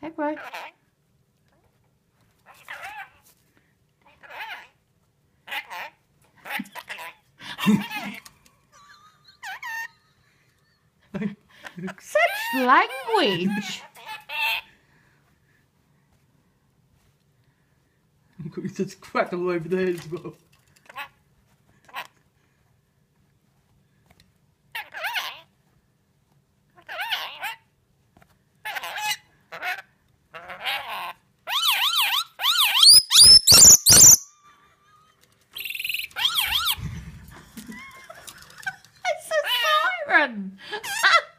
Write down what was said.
Hey. Such language. I've got your crackle over there as well. children.